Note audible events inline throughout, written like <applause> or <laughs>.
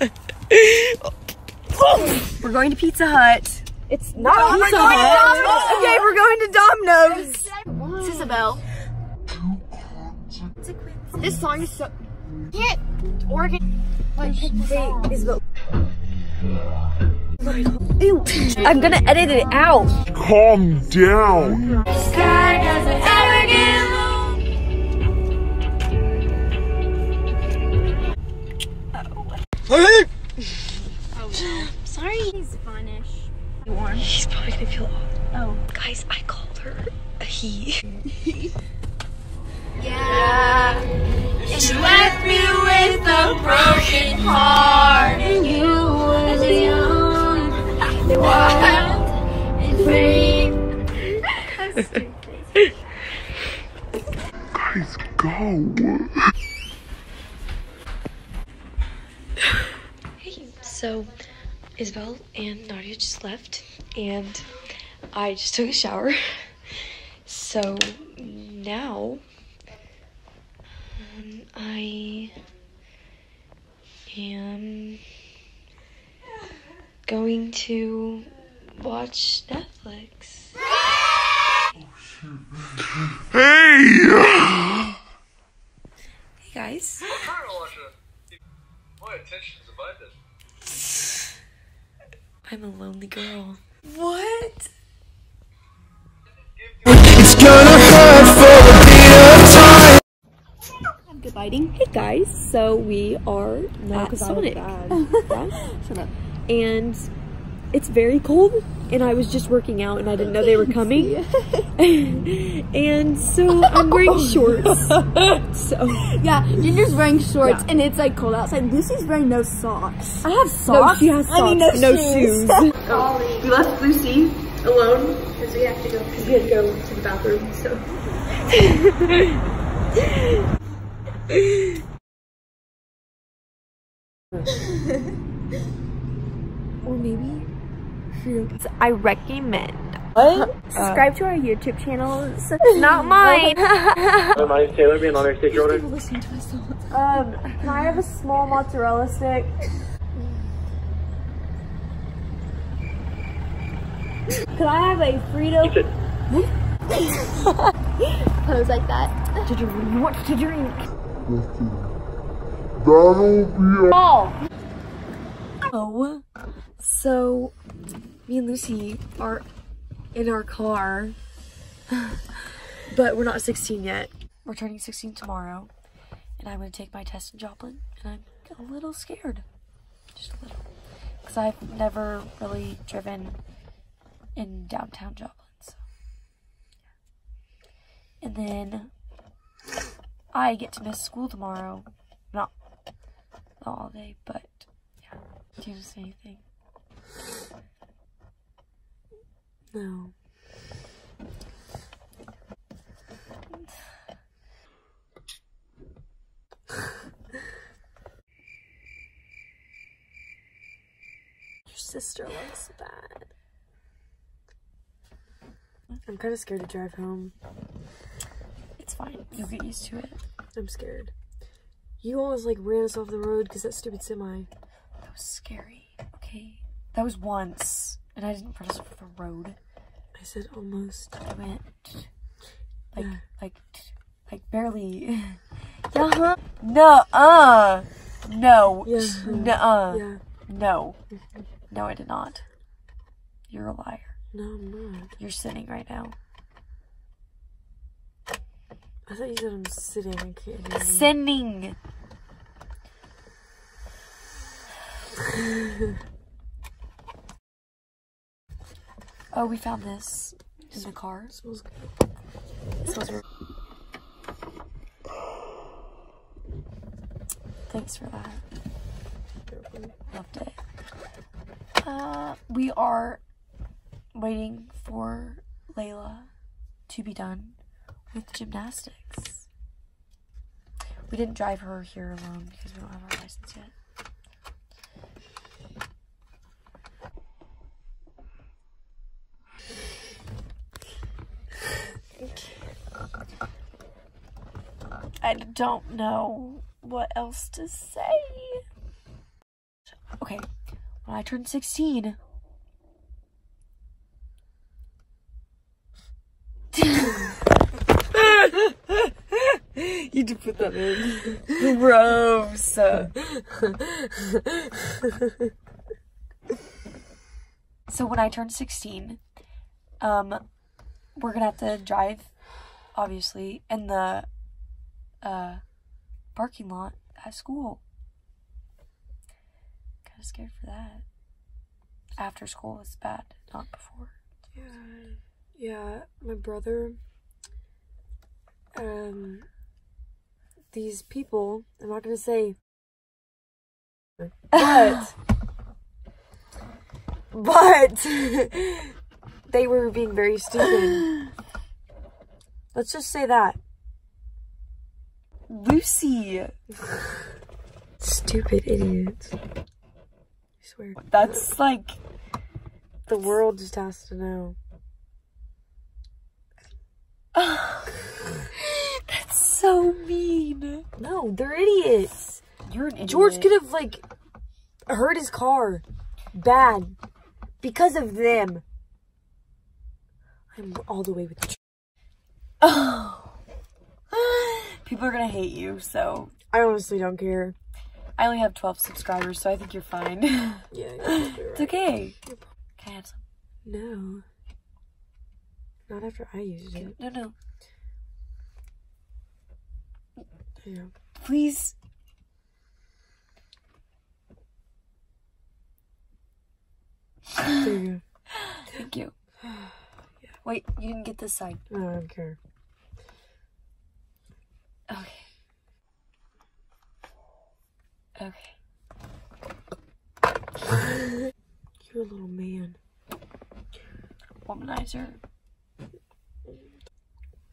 <laughs> we're going to Pizza Hut. It's not Oh, Pizza we're going Hut. Domino's. Okay, we're going to Domino's. It's Isabel. This song is so. Get organ. Like, pick the song. Isabel. Ew. I'm gonna edit it out. Calm down. Sorry. He's funnish. He's probably gonna feel. Oh, guys, I called her a he. <laughs> Yeah. And you left me with a broken heart. And you was young, wild, and free. Guys, <laughs> go. Hey, so Isabel and Nadia just left, and I just took a shower. So now um, I am going to watch Netflix. Hey! Hey guys. My attention is abundant. I'm a lonely girl. What? it's gonna hurt for a bit Good biting. Hey guys, so we are at Sonic. <laughs> Shut up. And it's very cold, and I was just working out, and I didn't know they were coming. <laughs> and so I'm wearing <laughs> shorts. so Yeah, Ginger's wearing shorts and it's like cold outside. Lucy's wearing no socks. I have socks. No, she has socks. I mean, no no shoes. shoes. Oh, <laughs> we left Lucy alone because we have to go. We had to go to the bathroom. So. or maybe I recommend. What? Subscribe to our YouTube channel. Not <laughs> mine. My name's Taylor, being on our stage order. um, can I have a small mozzarella stick? Could I have a Frito <laughs> pose like that? To drink. What to drink? That'll be Oh. So, me and Lucy are in our car, but we're not 16 yet. We're turning 16 tomorrow, and I'm going to take my test in Joplin, and I'm a little scared. Just a little. Because I've never really driven in downtown Joplin, so. And then I get to miss school tomorrow. Not, not all day, but you say anything? No. Your sister looks bad. I'm kind of scared to drive home. It's fine. You'll get used to it. I'm scared. You almost like ran us off the road because that stupid semi. Was scary. Okay. That was once. And I didn't off the road. I said almost. I went like like like barely. <laughs> yeah. No. Uh. No. Yeah. No. Uh. Yeah. No. No, I did not. You're a liar. No, I'm not. You're sitting right now. I thought you said I'm sitting. I can't hear you. Sitting. <laughs> oh, we found this in the car. It smells good. It smells Thanks for that. Loved it. Uh, we are waiting for Layla to be done with gymnastics. We didn't drive her here alone because we don't have our license yet. I don't know what else to say. okay, when I turned 16, <laughs> you did put that in. Gross. so when I turned 16, um, we're gonna have to drive, obviously, in the uh parking lot at school. Kinda scared for that. After school is bad, not before. Yeah, yeah. My brother. Um. These people. I'm not gonna say. But. <laughs> but. <laughs> they were being very stupid. Let's just say that. Lucy! Stupid idiots. I swear. That's like The world just has to know. <laughs> that's so mean. No, they're idiots. You're an idiot. George could have like hurt his car bad because of them. I'm all the way with the. Oh. People are gonna hate you, so I honestly don't care. I only have 12 subscribers, so I think you're fine. <laughs> Yeah, you're probably it's okay. Can I have some? No. Not after I used it. No, no. Yeah. Please. There you go. <sighs> Thank you. <sighs> Wait, you didn't get this side. No, I don't care. Okay. Okay. <laughs> You're a little man. Womanizer.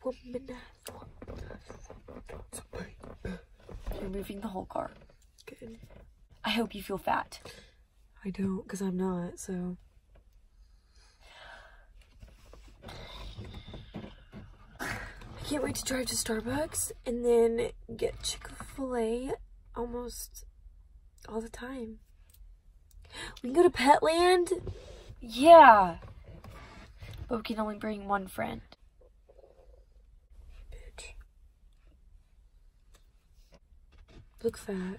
Woman. You're moving the whole car. Good. I hope you feel fat. I don't, because I'm not, so. I can't wait to drive to Starbucks and then get Chick fil A almost all the time. We can go to Petland. Yeah. But we can only bring one friend. Bitch. Look fat.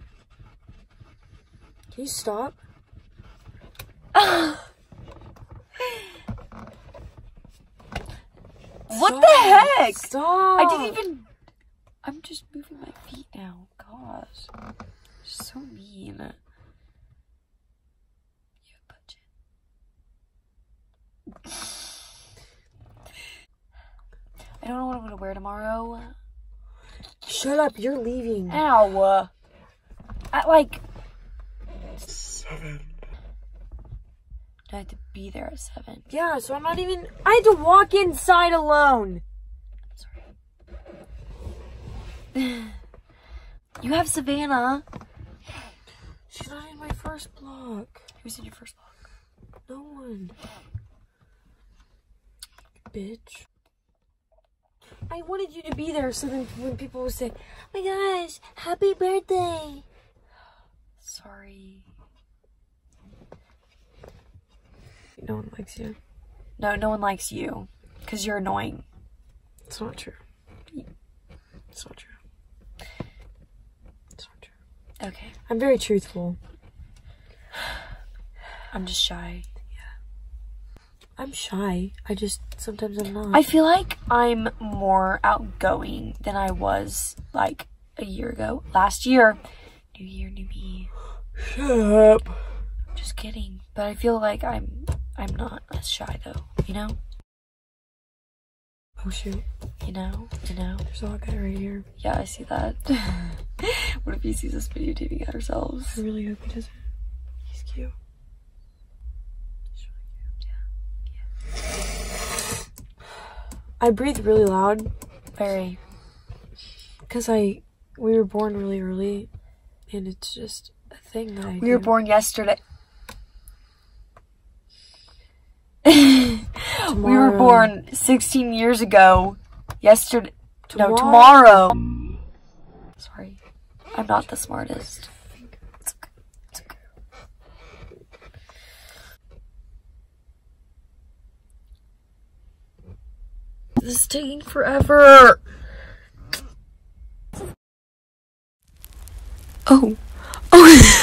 Can you stop? <laughs> What the heck? Stop! I didn't even. I'm just moving my feet now. Gosh. So mean. You have budget. I don't know what I'm gonna wear tomorrow. Shut up, you're leaving. Ow. At like. Seven. I have to be there at 7. Yeah, so I'm not even. I had to walk inside alone. <sighs> You have Savannah. She's not in my first block. Who's in your first block? No one. Bitch. I wanted you to be there so then when people would say, oh my gosh, happy birthday. Sorry. No one likes you. No, no one likes you. Because you're annoying. It's not true. It's not true. It's not true. Okay. I'm very truthful. I'm just shy. Yeah. I'm shy. I just sometimes I'm not. I feel like I'm more outgoing than I was like a year ago. Last year. New year, new me. Shut up. Just kidding. But I feel like I'm I'm not as shy though. You know? Oh shoot. You know? You know? There's a hot guy right here. Yeah, I see that. <laughs> what if he sees us videotaping ourselves? I really hope he doesn't. He's cute. I breathe really loud Very. because I we were born really early, and it's just a thing that I We were born yesterday. <laughs> Tomorrow. We were born 16 years ago. Yesterday. Tomorrow. No, tomorrow. Sorry. I'm not the smartest. It's okay. It's okay. This is taking forever. Oh. Oh. <laughs>